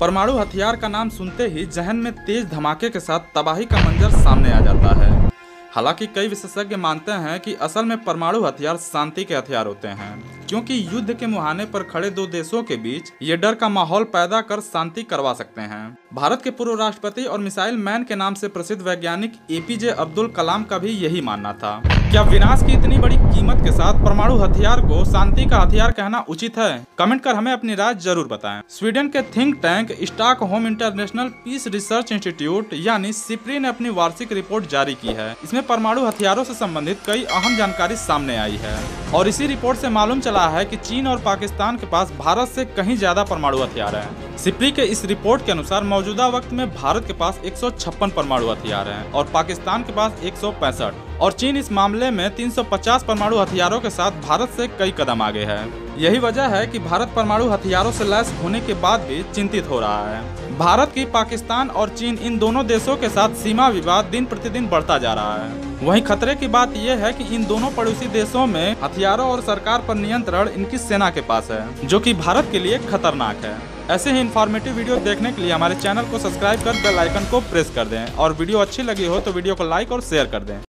परमाणु हथियार का नाम सुनते ही जहन में तेज धमाके के साथ तबाही का मंजर सामने आ जाता है। हालाँकि कई विशेषज्ञ मानते हैं कि असल में परमाणु हथियार शांति के हथियार होते हैं, क्योंकि युद्ध के मुहाने पर खड़े दो देशों के बीच ये डर का माहौल पैदा कर शांति करवा सकते हैं। भारत के पूर्व राष्ट्रपति और मिसाइल मैन के नाम से प्रसिद्ध वैज्ञानिक एपीजे अब्दुल कलाम का भी यही मानना था। क्या विनाश की इतनी बड़ी कीमत के साथ परमाणु हथियार को शांति का हथियार कहना उचित है? कमेंट कर हमें अपनी राय ज़रूर बताएँ। स्वीडन के think tank Stockholm international peace research institute, यानी सिप्री, ने अपनी वार्षिक रिपोर्ट जारी की है। इसमें परमाणु हथियारों से संबंधित कई अहम जानकारी सामने आई है। और इसी रिपोर्ट से मालूम चला है की चीन और पाकिस्तान के पास भारत से कहीं ज़्यादा परमाणु हथियार है। सिप्री के इस रिपोर्ट के अनुसार मौजूदा वक्त में भारत के पास एक सौ छप्पन परमाणु हथियार है और पाकिस्तान के पास एक सौ पैंसठ। और चीन इस मामले में 350 परमाणु हथियारों के साथ भारत से कई कदम आगे है। यही वजह है कि भारत परमाणु हथियारों से लैस होने के बाद भी चिंतित हो रहा है। भारत की पाकिस्तान और चीन इन दोनों देशों के साथ सीमा विवाद दिन प्रतिदिन बढ़ता जा रहा है। वहीं खतरे की बात यह है कि इन दोनों पड़ोसी देशों में हथियारों और सरकार पर नियंत्रण इनकी सेना के पास है, जो कि भारत के लिए खतरनाक है। ऐसे ही इन्फॉर्मेटिव वीडियो देखने के लिए हमारे चैनल को सब्सक्राइब कर बेल आइकन को प्रेस कर दें और वीडियो अच्छी लगी हो तो वीडियो को लाइक और शेयर कर दें।